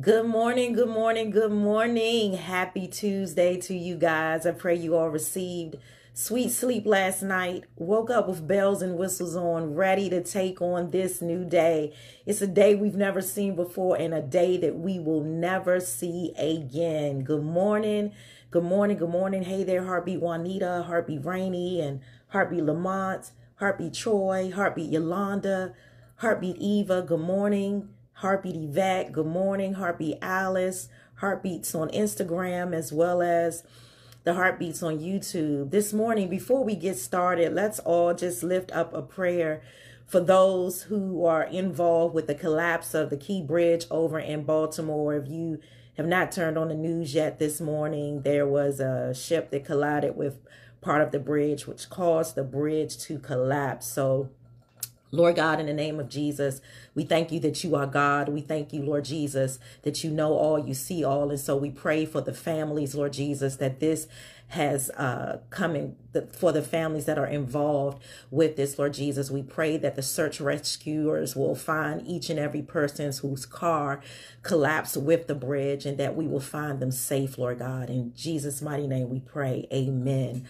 Good morning, good morning, good morning. Happy Tuesday to you guys. I pray you all received sweet sleep last night, woke up with bells and whistles on, ready to take on this new day. It's a day we've never seen before and a day that we will never see again. Good morning, good morning, good morning. Hey there, Harpy Juanita, Harpy Rainy, and Harpy Lamont, Harpy Troy, Heartbeat Yolanda, Heartbeat Eva. Good morning. Heartbeat Yvette, good morning. Heartbeat Alice, Heartbeats on Instagram, as well as the Heartbeats on YouTube. This morning, before we get started, let's all just lift up a prayer for those who are involved with the collapse of the Key Bridge over in Baltimore. If you have not turned on the news yet this morning, there was a ship that collided with part of the bridge, which caused the bridge to collapse. So, Lord God, in the name of Jesus, we thank you that you are God. We thank you, Lord Jesus, that you know all, you see all. And so we pray for the families, Lord Jesus, that this has uh, come in the, for the families that are involved with this, Lord Jesus. We pray that the search rescuers will find each and every person whose car collapsed with the bridge and that we will find them safe, Lord God. In Jesus' mighty name we pray. Amen.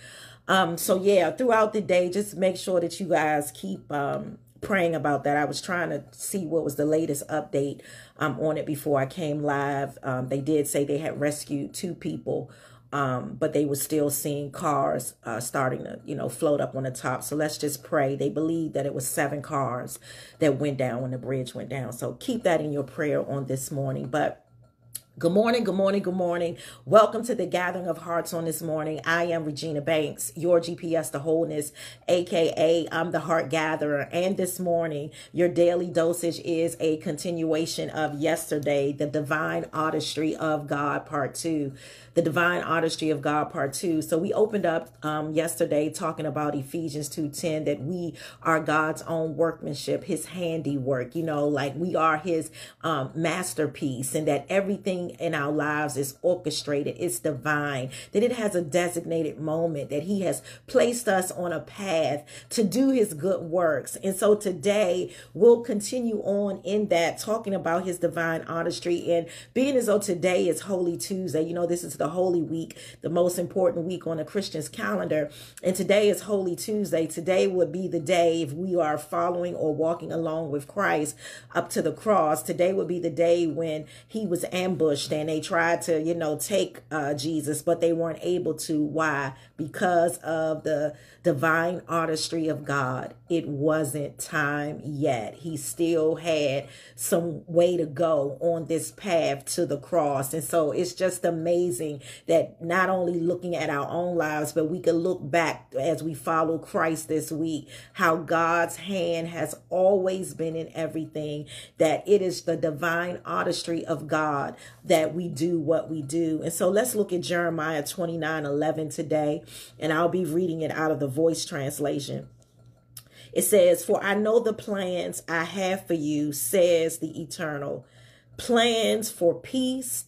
Um, so yeah, throughout the day, just make sure that you guys keep um, praying about that. I was trying to see what was the latest update um, on it before I came live. Um, they did say they had rescued two people, um, but they were still seeing cars uh, starting to, you know, float up on the top. So let's just pray. They believe that it was seven cars that went down when the bridge went down. So keep that in your prayer on this morning. But Good morning, good morning, good morning. Welcome to the Gathering of Hearts on this morning. I am Regina Banks, your GPS to Wholeness, aka I'm the Heart Gatherer. And this morning, your daily dosage is a continuation of yesterday, the Divine Artistry of God, Part 2 the divine artistry of God part two. So we opened up um, yesterday talking about Ephesians 2.10, that we are God's own workmanship, his handiwork, you know, like we are his um, masterpiece and that everything in our lives is orchestrated. It's divine, that it has a designated moment, that he has placed us on a path to do his good works. And so today we'll continue on in that, talking about his divine artistry and being as though today is Holy Tuesday. You know, this is the Holy Week, the most important week on a Christian's calendar. And today is Holy Tuesday. Today would be the day if we are following or walking along with Christ up to the cross. Today would be the day when he was ambushed and they tried to, you know, take uh, Jesus, but they weren't able to. Why? Because of the divine artistry of God. It wasn't time yet. He still had some way to go on this path to the cross. And so it's just amazing that not only looking at our own lives, but we can look back as we follow Christ this week, how God's hand has always been in everything, that it is the divine artistry of God that we do what we do. And so let's look at Jeremiah 29 11 today, and I'll be reading it out of the voice translation. It says, For I know the plans I have for you, says the eternal plans for peace,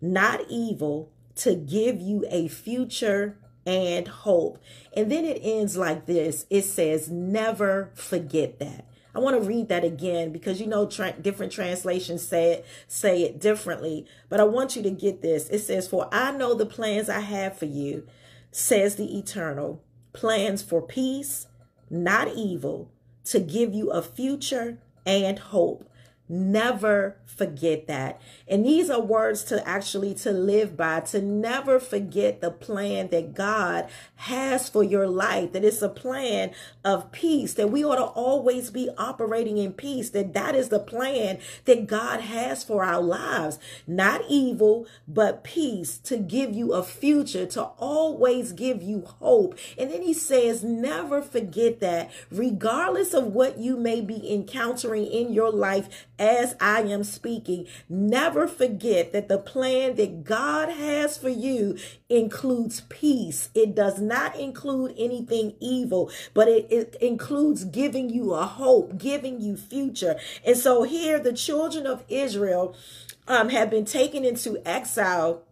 not evil, to give you a future and hope. And then it ends like this it says, Never forget that. I want to read that again because you know tra- different translations say it say it differently, but I want you to get this. It says, "For I know the plans I have for you," says the Eternal, plans for peace, not evil, to give you a future and hope. Never forget that. And these are words to actually to live by, to never forget the plan that God has for your life, that it's a plan of peace, that we ought to always be operating in peace, that that is the plan that God has for our lives. Not evil, but peace to give you a future, to always give you hope. And then he says, never forget that regardless of what you may be encountering in your life as I am speaking, never forget that the plan that God has for you includes peace. It does not include anything evil, but it, it includes giving you a hope, giving you future. And so here, the children of Israel um, have been taken into exile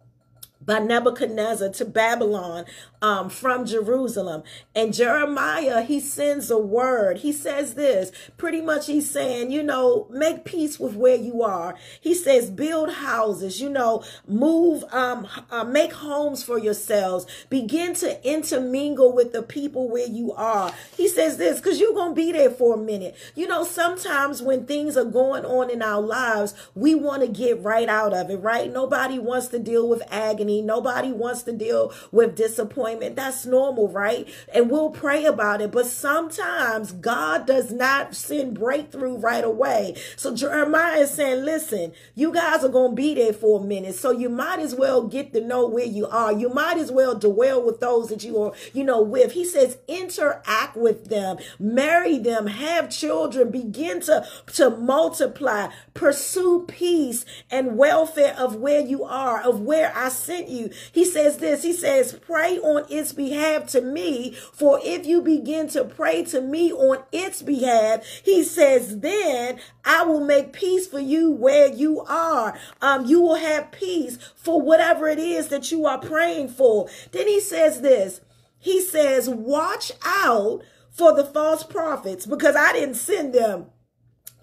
by Nebuchadnezzar to Babylon um, from Jerusalem. And Jeremiah, he sends a word. He says this pretty much, he's saying, you know, make peace with where you are. He says, build houses, you know, move, um, uh, make homes for yourselves, begin to intermingle with the people where you are. He says this because you're going to be there for a minute. You know, sometimes when things are going on in our lives, we want to get right out of it, right? Nobody wants to deal with agony. Nobody wants to deal with disappointment disappointment. That's normal, right? And we'll pray about it. But sometimes God does not send breakthrough right away. So Jeremiah is saying, listen, you guys are going to be there for a minute. So you might as well get to know where you are. You might as well dwell with those that you are, you know, with. He says, interact with them, marry them, have children, begin to, to multiply, pursue peace and welfare of where you are, of where I sent you. He says this, he says, pray on its behalf to me. For if you begin to pray to me on its behalf, he says, then I will make peace for you where you are. Um, you will have peace for whatever it is that you are praying for. Then he says this. He says, watch out for the false prophets because I didn't send them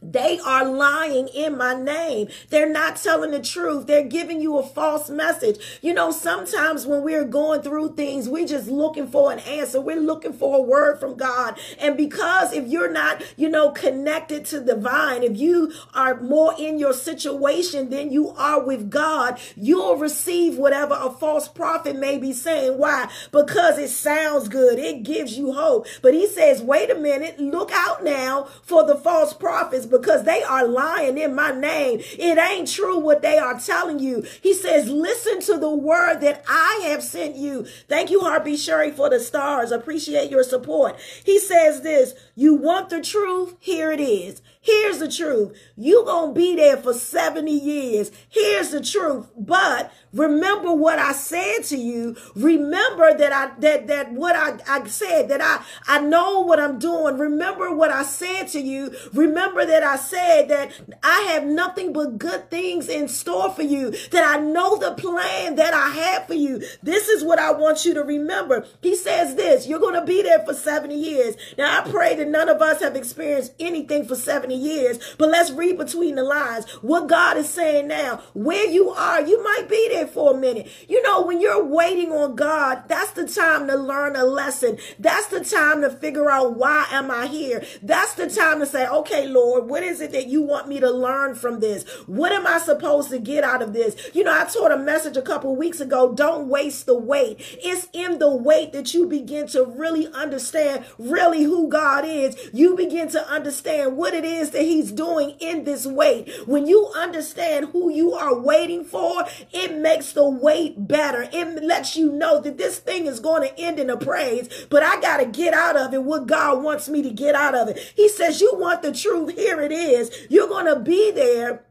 they are lying in my name. They're not telling the truth. They're giving you a false message. You know, sometimes when we're going through things, we're just looking for an answer. We're looking for a word from God. And because if you're not, you know, connected to the vine, if you are more in your situation than you are with God, you'll receive whatever a false prophet may be saying. Why? Because it sounds good. It gives you hope. But he says, wait a minute, look out now for the false prophets because they are lying in my name. It ain't true what they are telling you. He says, listen to the word that I have sent you. Thank you, Harpy Sherry, for the stars. Appreciate your support. He says this, you want the truth? Here it is. Here's the truth. You gonna be there for 70 years. Here's the truth. But remember what I said to you. Remember that I that that what I, I said, that I I know what I'm doing. Remember what I said to you. Remember that I said that I have nothing but good things in store for you. That I know the plan that I have for you. This is what I want you to remember. He says this, you're gonna be there for 70 years. Now I pray that none of us have experienced anything for 70 70 years. But let's read between the lines what God is saying now. Where you are, you might be there for a minute. You know, when you're waiting on God, that's the time to learn a lesson. That's the time to figure out why am I here? That's the time to say, okay, Lord, what is it that you want me to learn from this? What am I supposed to get out of this? You know, I taught a message a couple weeks ago. Don't waste the wait. It's in the wait that you begin to really understand really who God is. You begin to understand what it is is that he's doing in this wait. When you understand who you are waiting for, it makes the wait better. It lets you know that this thing is going to end in a praise, but I got to get out of it what God wants me to get out of it. He says, You want the truth? Here it is. You're going to be there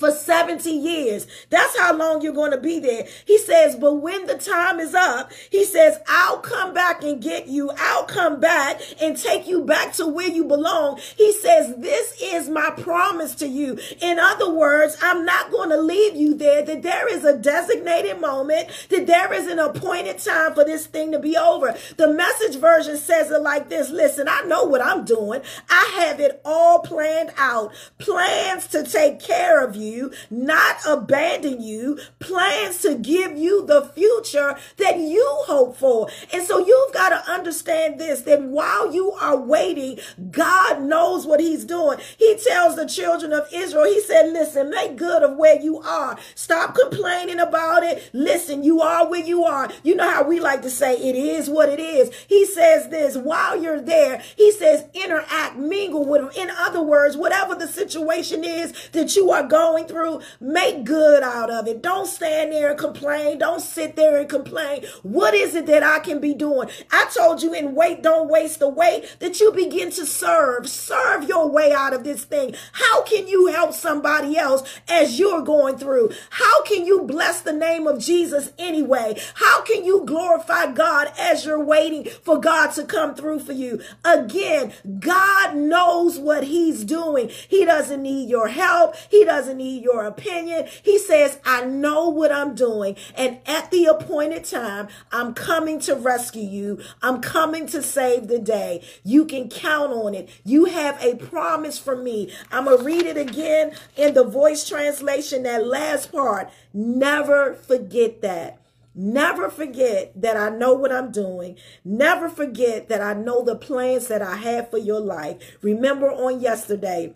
for 70 years. That's how long you're going to be there. He says, but when the time is up, he says, I'll come back and get you. I'll come back and take you back to where you belong. He says, this is my promise to you. In other words, I'm not going to leave you there, that there is a designated moment, that there is an appointed time for this thing to be over. The message version says it like this. Listen, I know what I'm doing. I have it all planned out. Plans to take care of you you, not abandon you, plans to give you the future that you hope for. And so you've got to understand this that while you are waiting, God knows what He's doing. He tells the children of Israel, He said, Listen, make good of where you are. Stop complaining about it. Listen, you are where you are. You know how we like to say it is what it is. He says this while you're there, He says, interact, mingle with them. In other words, whatever the situation is that you are going going through, make good out of it. Don't stand there and complain. Don't sit there and complain. What is it that I can be doing? I told you in wait, don't waste the wait, that you begin to serve. Serve your way out of this thing. How can you help somebody else as you're going through? How can you bless the name of Jesus anyway? How can you glorify God as you're waiting for God to come through for you? Again, God knows what he's doing. He doesn't need your help. He doesn't need your opinion. He says, I know what I'm doing. And at the appointed time, I'm coming to rescue you. I'm coming to save the day. You can count on it. You have a promise from me. I'm going to read it again in the voice translation, that last part. Never forget that. Never forget that I know what I'm doing. Never forget that I know the plans that I have for your life. Remember on yesterday,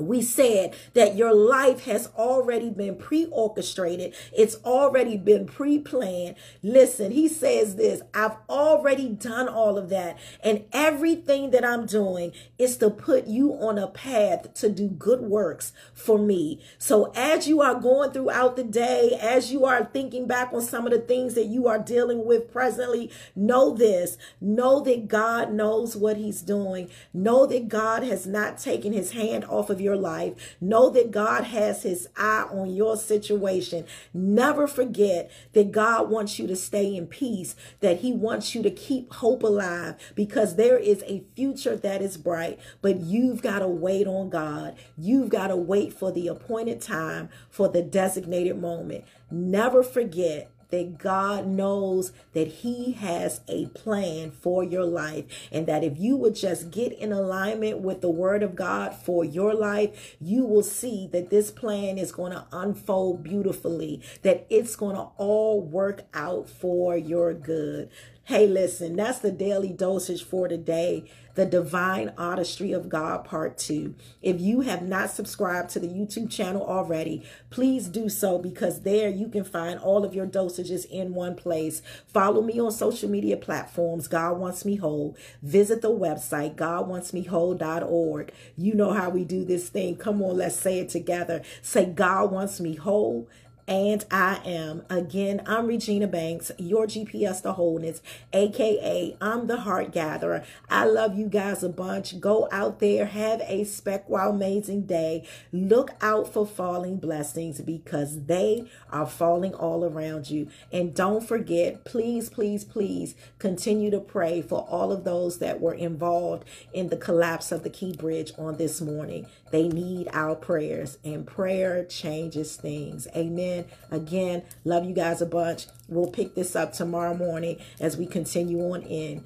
we said that your life has already been pre-orchestrated. It's already been pre-planned. Listen he says this i've already done all of that and everything that i'm doing is to put you on a path to do good works for me. So as you are going throughout the day as you are thinking back on some of the things that you are dealing with presently know this. Know that god knows what he's doing. Know that god has not taken his hand off of your your life. Know that God has his eye on your situation. Never forget that God wants you to stay in peace, that he wants you to keep hope alive because there is a future that is bright, but you've got to wait on God. You've got to wait for the appointed time for the designated moment. Never forget that God knows that He has a plan for your life, and that if you would just get in alignment with the Word of God for your life, you will see that this plan is going to unfold beautifully, that it's going to all work out for your good. Hey, listen, that's the daily dosage for today the Divine Artistry of God Part 2. If you have not subscribed to the YouTube channel already, please do so because there you can find all of your dosages in one place. Follow me on social media platforms, God Wants Me Whole. Visit the website, godwantsmewhole.org. You know how we do this thing. Come on, let's say it together. Say, God wants me whole and I am. Again, I'm Regina Banks, your GPS to wholeness, aka I'm the heart gatherer. I love you guys a bunch. Go out there, have a speck while amazing day. Look out for falling blessings because they are falling all around you. And don't forget, please, please, please continue to pray for all of those that were involved in the collapse of the Key Bridge on this morning. They need our prayers, and prayer changes things. Amen. Again, love you guys a bunch. We'll pick this up tomorrow morning as we continue on in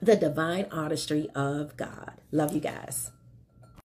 the divine artistry of God. Love you guys.